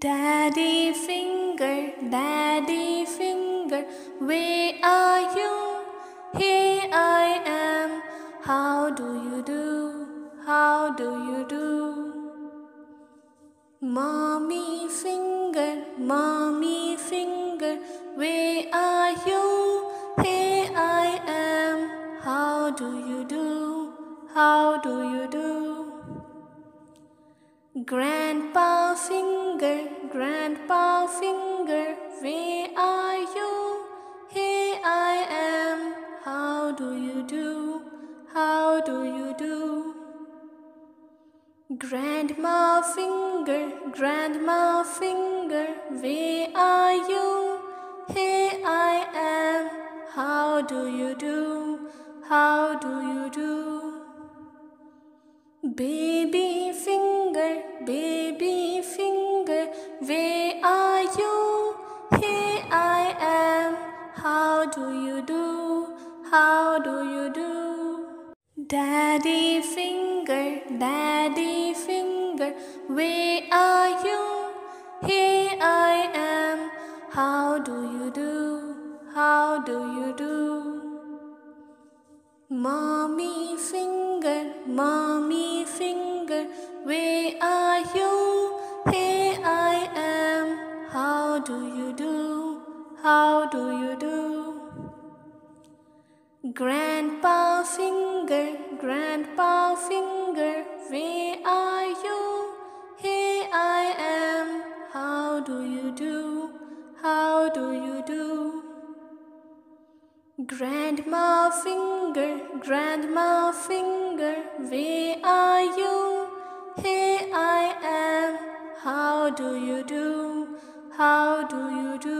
Daddy finger, daddy finger, where are you? Here I am. How do you do? How do you do? Mommy finger, mommy finger, where are you? Here I am. How do you do? How do you do? Grandpa finger, grandpa finger, where are you? Here I am. How do you do? How do you do? Grandma finger, grandma finger, where are you? Here I am. How do you do? How do you do? Baby finger, baby finger, where are you? Here I am. How do you do? How do you do? Daddy finger, daddy finger, where are you? Here I am. How do you do? How do you do? Mommy do you do? How do you do? Grandpa finger, grandpa finger, where are you? Here I am. How do you do? How do you do? Grandma finger, grandma finger, where are you? Here I am. How do you do? How do you do?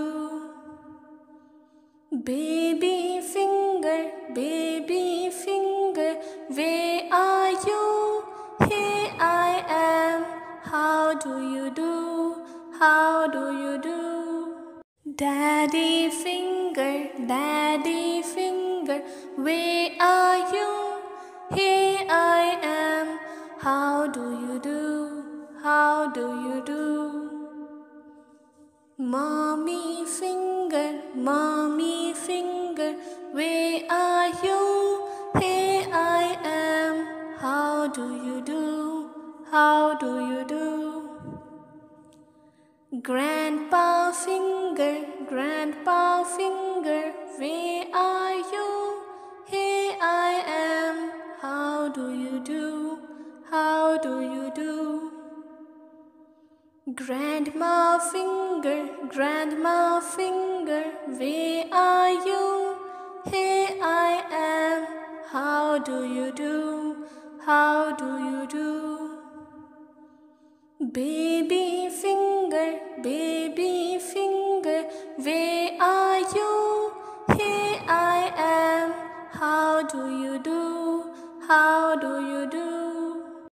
Baby finger, baby finger, where are you? Here I am. How do you do? How do you do? Daddy finger, daddy finger, where are you? Here I am. How do you do? How do you do? Mommy finger, mommy finger, where are you? Here I am. How do you do? How do you do? Grandpa finger, grandpa finger, where are you? Here I am. How do you do? How do you do? Grandma finger, grandma finger, where are you? Here I am. How do you do? How do you do? Baby finger, baby finger, where are you? Here I am. How do you do? How do you do?